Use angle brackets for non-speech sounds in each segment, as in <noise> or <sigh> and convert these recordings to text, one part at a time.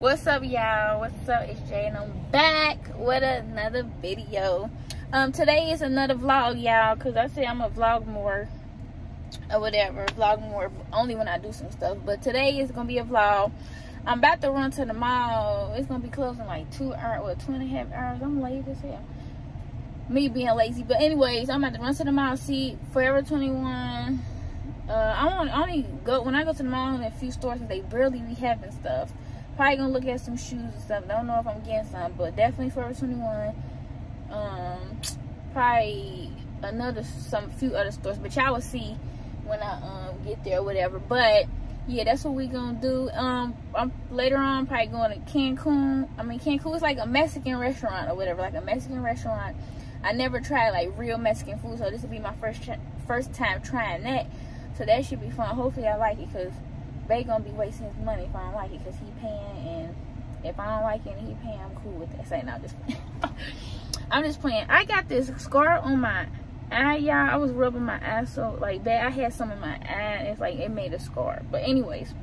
what's up y'all? What's up? It's jay and i'm back with another video. Um today is another vlog y'all because i say i'm a vlog more or whatever vlog more only when i do some stuff. But today is gonna be a vlog. I'm about to run to the mall. It's gonna be closing like two hours or two and a half hours? I'm late as hell. Me being lazy. But anyways i'm about to run to the mall see forever 21 uh i want only go when i go to the mall in a few stores and they barely be having stuff Probably gonna look at some shoes and stuff. Don't know if I'm getting some, but definitely Forever 21. Um, probably another some few other stores, but y'all will see when I um get there or whatever. But yeah, that's what we gonna do. Um, I'm later on probably going to Cancun. I mean, Cancun is like a Mexican restaurant or whatever, like a Mexican restaurant. I never tried like real Mexican food, so this will be my first first time trying that. So that should be fun. Hopefully, I like it because they gonna be wasting his money if I don't like it because he paying and if I don't like it and he paying, I'm cool with that. Say no, just <laughs> I'm just playing. I got this scar on my eye, y'all. I was rubbing my eye so like that. I had some in my eye. It's like it made a scar. But anyways,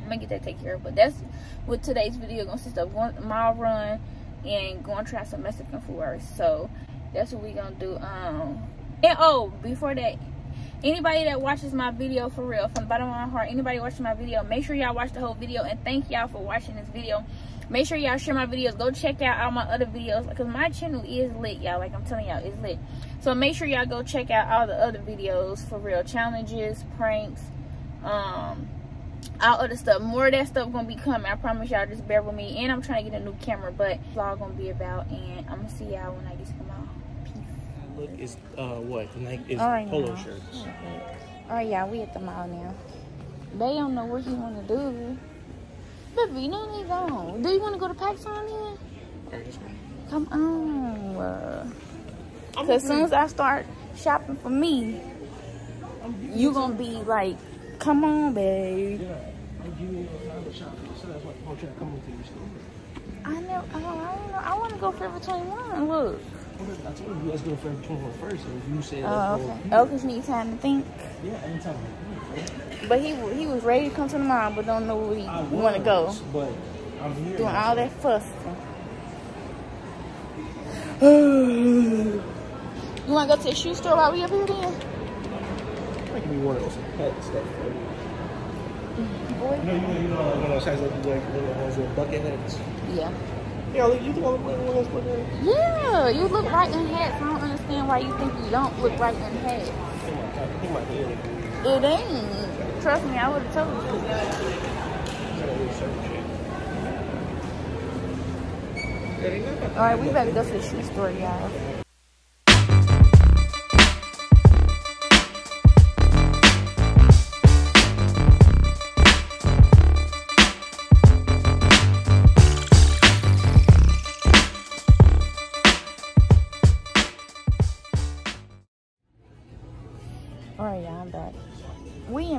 I'm gonna get that taken care of. But that's what today's video gonna consist of. Going mile run and going try some Mexican food. So that's what we gonna do. Um and oh, before that, anybody that watches my video for real from the bottom of my heart anybody watching my video make sure y'all watch the whole video and thank y'all for watching this video. Make sure y'all share my videos. Go check out all my other videos because my channel is lit y'all like i'm telling y'all it's lit. So make sure y'all go check out all the other videos for real challenges pranks um all other stuff. More of that stuff gonna be coming i promise y'all just bear with me and i'm trying to get a new camera but vlog gonna be about and i'm gonna see y'all when i get to look is uh what? Nike is All right, polo now. shirts. All right, y'all, we at the mall now. They don't know what he want to do. Baby, no, they don't. Do you want to go to PacSun then? Come on. Cause as soon as I start shopping for me, you gonna be like, come on, babe. Yeah, you know shop, so that's why I'm trying to come into your store. I know. Oh, I don't know. I want to go Forever 21. Look. I told you let's go for 21 first, and you said Oh, let's okay. go. Oh, cause you need time to think. Yeah, anytime. But he he was ready to come to the mall, but don't know where he want to go. But I'm here. Doing all that fussing. <sighs> you want to go to the shoe store while we up here then? I can be one of those pet stuff. Boy. You know, you know, you know, one of those guys that do like little ones with bucket heads. Yeah. Yeah, you think I look those bucket? Yeah, you look right in hats. I don't understand why you think you don't look right in hats. It ain't. Trust me, I would have told you. I don't really certain shit. Yeah, they not about to- All right, we better go to the shoe store, y'all.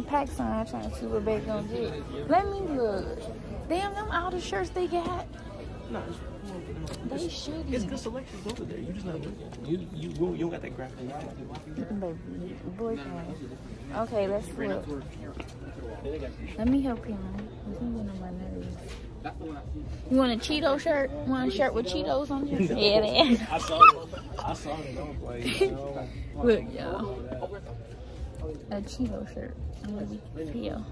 In PacSun trying to see what they gonna get. Let me look. Damn, them all the shirts they got. No, it's, They it's, shitty. it's good selections over there. You just not looking. You you you, don't got that graphic. Baby, boyfriend. Okay, let's look. Let me help you. He's getting on my nerves. You want a Cheeto shirt? Want a shirt with Cheetos on it? <laughs> Yeah, man. I saw it. I saw it. I was like, <laughs> you know, Look, y'all. A Cheeto shirt. I'm gonna be feel.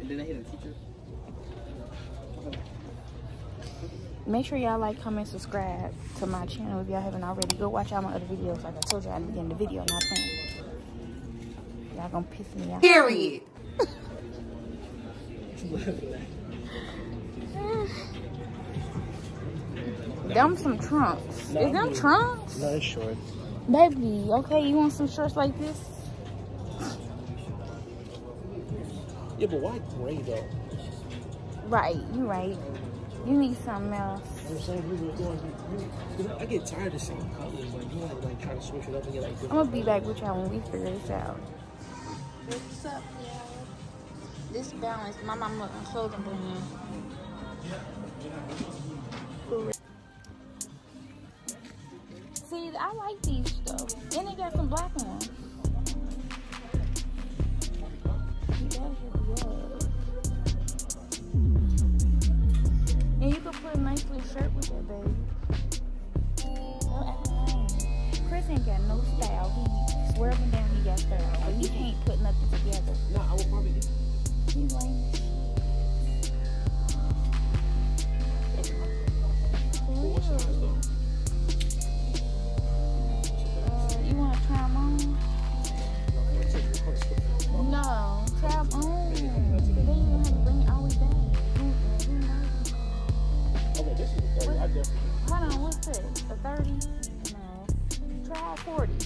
And then I hit a teacher. Make sure y'all like, comment, subscribe to my channel if y'all haven't already. Go watch all my other videos. Like I told y'all at the beginning of the video, not playing. Y'all gonna piss me off. Period. <laughs> <laughs> Them some trunks. Is them trunks? no, it's short. Baby, okay, you want some shirts like this? Yeah, but why gray though? Right, you right. You need something else. I'm saying you, you, you, you I get tired of seeing colors. Like you want to like try to switch it up and get like I'm gonna be back with y'all when we figure this out. What's up, y'all? This balance, my mama clothing brand. these. I like these though. Then they got some black ones. And you can put a nice little shirt with it, baby. Chris ain't got no style. He swerving 40. You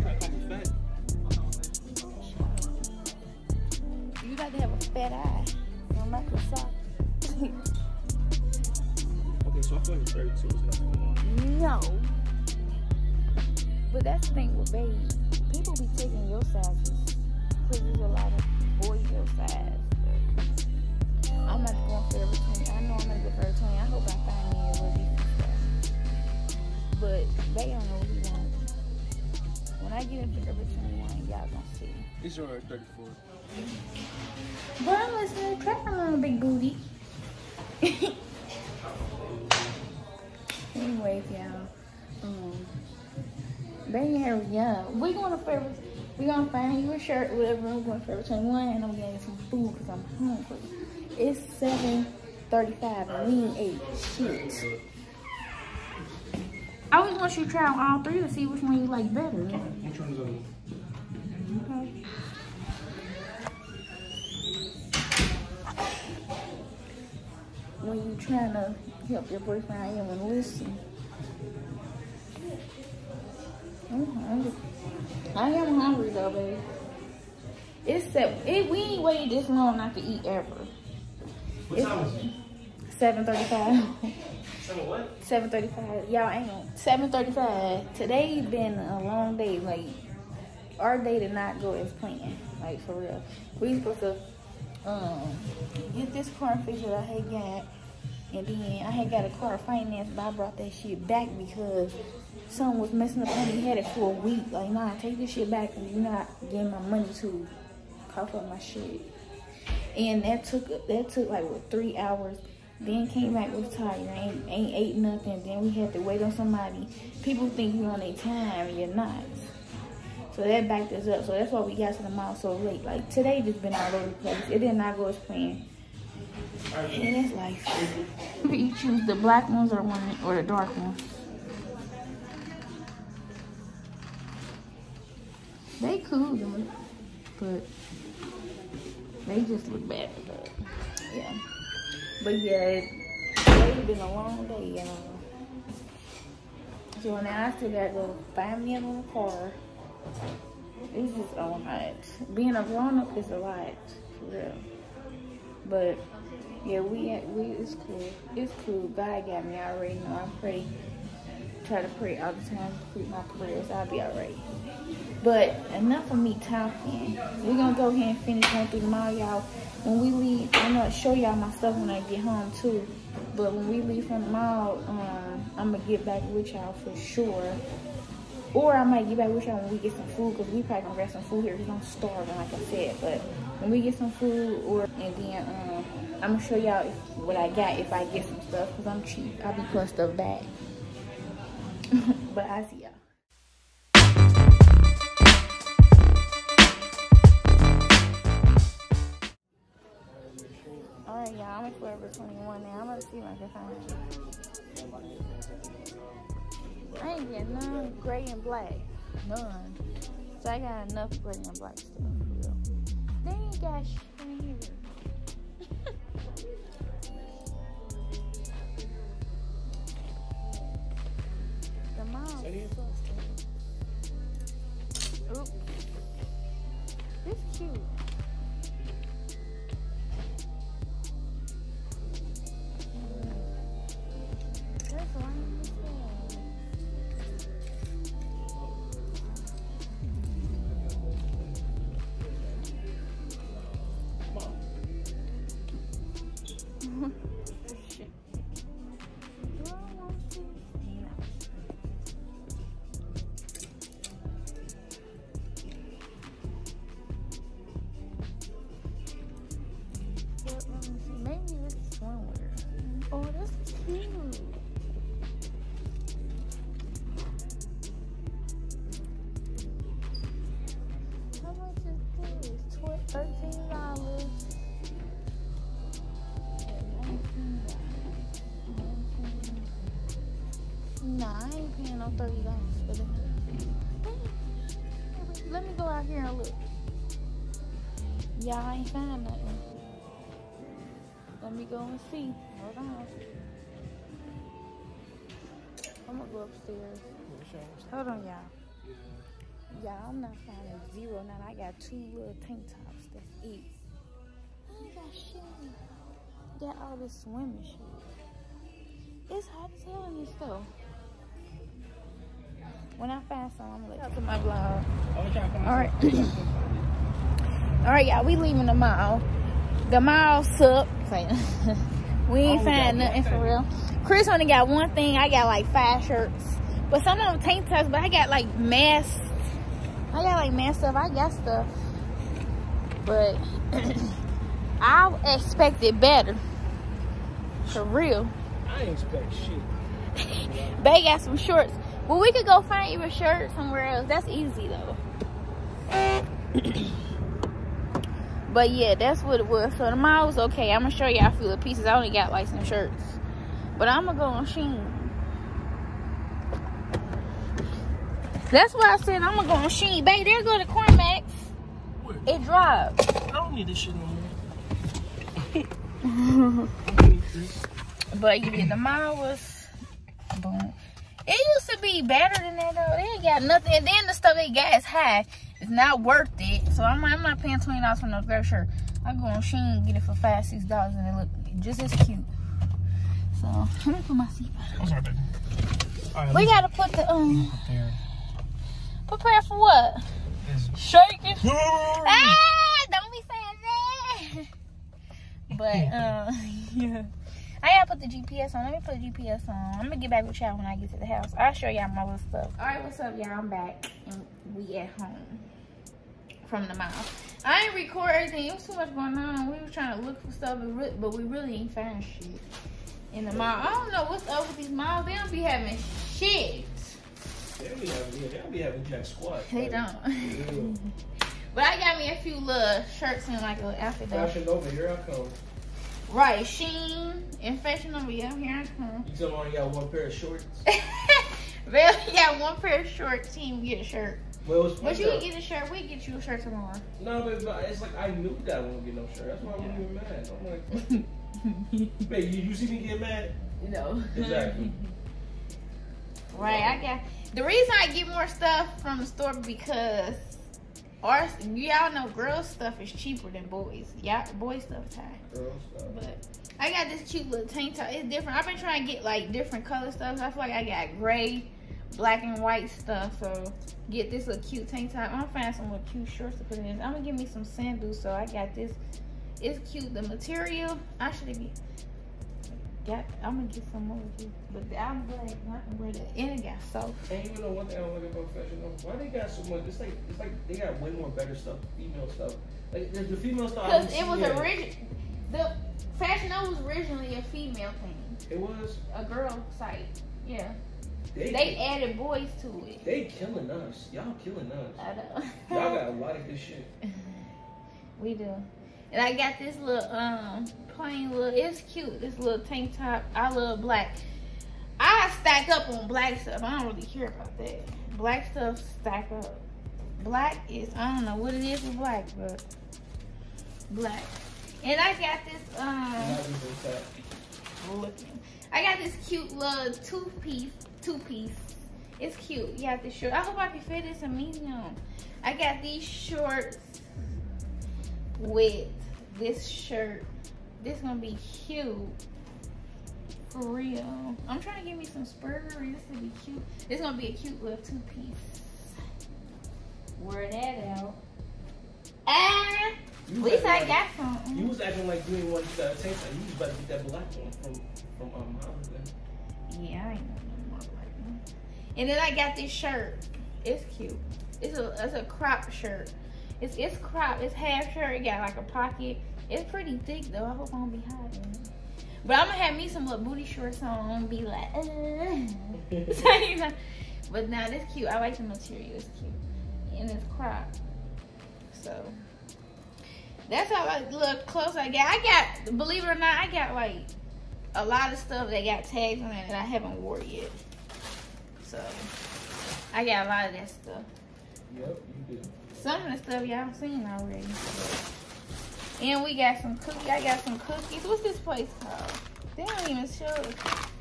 trying to call me fat? You got to have a fat eye. No matter sock. Okay, so I feel like it's 32 is on. no. But that's the thing with baby. People be taking your sizes. Because there's a lot of boys your size. I'm not going for every 20. I know I'm not going for every 20. I hope I find But they don't know what he wants. When I get into Forever 21, y'all gonna see. These are 34. But I'm listening to crap on big booty. <laughs> Anyways, y'all. Um, baby hair was young. We going to Forever. We gonna find you a shirt, whatever. I'm going to Forever 21, and I'm getting some food because I'm hungry. It's 7:35, and we ain't ate shit. I always want you to try all three to see which one you like better. Which one is? Okay. When you trying to help your boyfriend, I am and listen. I'm hungry. I am hungry though, baby. It's seven. It, we ain't waited this long not to eat ever. What time is it? Seven thirty-five. <laughs> Seven thirty-five. Y'all ain't on. Seven thirty-five. Today been a long day. Like our day did not go as planned. Like for real. We supposed to um get this car fixed that I had got, and then I had got a car financed, but I brought that shit back because someone was messing up and he had it for a week. Like nah, take this shit back and you're not getting my money to cough up my shit. And that took that took like what three hours. Then came back was tired, ain't ain't ate nothing. Then we had to wait on somebody. People think you're on their time, and you're not. So that backed us up. So that's why we got to the mall so late. Like today just been all over the place. It did not go as planned. And that's life. <laughs> You choose the black ones or one or the dark ones. They cool though, but they just look bad. But yeah, but yeah, it, it's been a long day, y'all. So now I still gotta go find me another car. It's just a lot. Being a grown up is a lot, for real. But yeah, we at, we it's cool. It's cool. God got me. I already know. I pray. Try to pray all the time. Complete my prayers. I'll be alright. But enough of me talking. We're gonna go ahead and finish going through the mall, y'all. When we leave, I'm gonna show y'all my stuff when I get home too. But when we leave from the mall, um, I'm gonna get back with y'all for sure. Or I might get back with y'all when we get some food, because we probably gonna grab some food here, because I'm starving, like I said. But when we get some food, or and then um, I'm gonna show y'all what I got if I get some stuff, because I'm cheap. I'll be putting stuff back. <laughs> but I see y'all. Y'all, I'm Forever 21 now. I'm gonna see if I can find. I ain't getting none gray and black. None. So I got enough gray and black stuff. They ain't got shit here. I ain't paying no thirty dollars for this. Let me go out here and look. Y'all ain't find nothing. Let me go and see. Hold on. I'm gonna go upstairs. Hold on, y'all. Y'all, I'm not finding zero now. I got two little tank tops. That's it. I ain't got shit. Got all this swimming shit. It's hot as hell in this store. When I find some, I'm gonna let you to my blog. All right. <coughs> All right, y'all. We leaving the mall. The mall suck. <laughs> we ain't oh, find nothing for real. Chris only got one thing. I got like five shirts, but some of them tank tops. But I got like mass. I got like mass stuff. I got stuff, but <coughs> I expected better. For real. I ain't expect shit. <laughs> They got some shorts. Well, we could go find you a shirt somewhere else. That's easy though. <clears throat> but yeah, that's what it was. So the was okay. I'm gonna show y'all a few of the pieces. I only got like some shirts, but I'm gonna go on Shein. That's why I said I'm gonna go on Shein. Babe, there go to Cormax. It dropped. I don't need this shit no more. <laughs> But yeah, the mall was boom. It used to be better than that though. They ain't got nothing. And then the stuff they got is high. It's not worth it. So I'm, I'm not paying twenty dollars for no gray shirt. I go on Shein and get it for five, six dollars, and it look just as cute. So let me put my seatbelt. I'm sorry, baby. Right, We gotta put the um prepare. prepare for what? This- Shaking. Ah! Don't be saying that. <laughs> But uh, <laughs> yeah. I gotta put the GPS on. Let me put the GPS on. I'm gonna get back with y'all when I get to the house. I'll show y'all my little stuff. All right, what's up, y'all? I'm back and we at home from the mall. I ain't record everything. It was too much going on. We were trying to look for stuff, but we really ain't find shit in the mall. I don't know what's up with these malls. They don't be having shit. They don't be having, yeah, they don't be having jack squat. They don't. <laughs> But I got me a few little shirts and like a little outfit though. Fashion Nova, here I come. Right, Shein infection Fashion Nova. Yeah, here I come. You tell me I only got one pair of shorts. Well, you got one pair of shorts. <laughs> Team get a shirt. Well, it's But funny you can get a shirt. We get you a shirt tomorrow. No, but but it's like I knew that I wouldn't get no shirt. That's why I wasn't even mad. I'm like, fuck. <laughs> Babe, you, you see me get mad? No. Exactly. right, I got. The reason I get more stuff from the store because our y'all know girls stuff is cheaper than boys. Yeah, boy stuff high. Girl, stop. But I got this cute little tank top. It's different. I've been trying to get like different color stuff. I feel like I got gray, black, and white stuff. So get this little cute tank top. I'm gonna find some little cute shorts to put in. I'm gonna give me some sandals. So I got this. It's cute. The material. I should be. Got. I'm gonna get some more too. But I'm black. I can wear that. And it got soap. And you know one thing I don't like about Fashion Nova? Why they got so much? It's like it's like they got way more better stuff, female stuff. Like the, the female stuff. Cause it was yet. original. The Fashion Nova was originally a female thing, It was. a girl site. Yeah. They They added boys to it. they killing us. Y'all killing us. I know. Y'all got a <laughs> lot of good shit. we do. And I got this little um plain little it's cute, this little tank top. I love black. I stack up on black stuff. I don't really care about that. Black stuff stack up. Black is I don't know what it is with black, but black. And I got this um looking. I got this cute little two piece, two piece. It's cute. You have this shirt. I hope I can fit this in medium. I got these shorts with this shirt. This gonna be cute. For real. I'm trying to give me some spurs. This to be cute. This gonna be a cute little two piece. Wear that out. Ah, at least I acting got like- something. You was acting like you didn't want to got a top. You was about to get that black one from from um then. Yeah, I ain't no more like that. And then I got this shirt. It's cute. It's a it's a crop shirt. It's it's crop. It's half shirt. It got like a pocket. It's pretty thick though. I hope I don't be hot. But I'm gonna have me some little booty shorts on, be like, uh. so, you know. But now this cute. I like the material. It's cute, and it's crop. So that's how I look close I got. I got, believe it or not, I got like a lot of stuff that got tags on it that I haven't wore yet. So I got a lot of that stuff. Yep, you do. Some of the stuff y'all seen already. And we got some cookies. I got some cookies. What's this place called? They don't even show.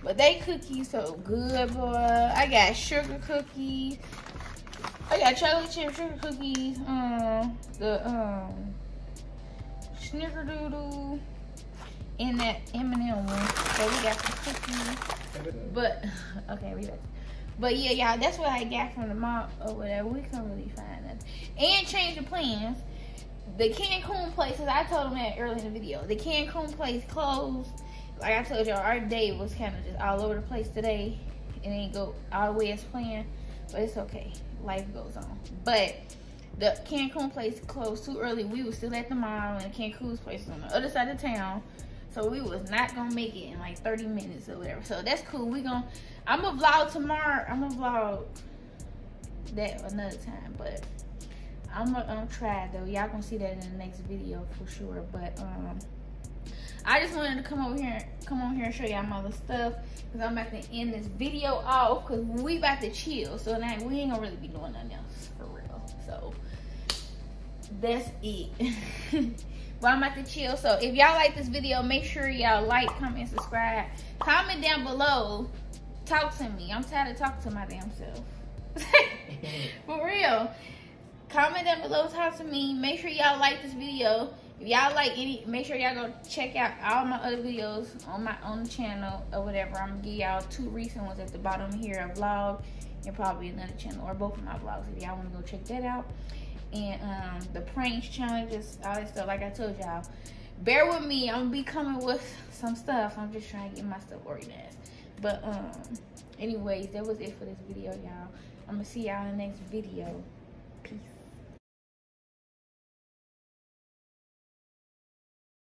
But they cookies so good, boy. I got sugar cookies. I got chocolate chip sugar cookies. Um, the um, snickerdoodle, and that M&M one. So we got some cookies. But <sighs> okay, we back. But yeah, y'all, that's what I got from the mall or whatever. We couldn't really find nothing. And change the plans. The Cancun places, I told them that earlier in the video. The Cancun place closed. Like I told y'all, our day was kind of just all over the place today. It didn't go all the way as planned, but it's okay. Life goes on. But the Cancun place closed too early. We were still at the mall, and the Cancun's place was on the other side of town. So we was not gonna make it in like 30 minutes or whatever. So that's cool. We gonna I'm gonna vlog tomorrow. I'm gonna vlog that another time, but I'm gonna um, try though. Y'all gonna see that in the next video for sure. But um, I just wanted to come over here, come on here and show y'all my other stuff because I'm about to end this video off because we about to chill. So now we ain't gonna really be doing nothing else for real. So that's it. <laughs> but I'm about to chill. So if y'all like this video, make sure y'all like, comment, subscribe. Comment down below talk to me. I'm tired of talking to my damn self. <laughs> For real. Comment down below, talk to me. Make sure y'all like this video. If y'all like any, make sure y'all go check out all my other videos on my own channel or whatever. I'm gonna give y'all two recent ones at the bottom here, a vlog and probably another channel or both of my vlogs if y'all want to go check that out. And um, the pranks, challenges, all that stuff. Like I told y'all, bear with me. I'm gonna be coming with some stuff. I'm just trying to get my stuff organized. But um, anyways, that was it for this video, y'all. I'm gonna see y'all in the next video. Peace.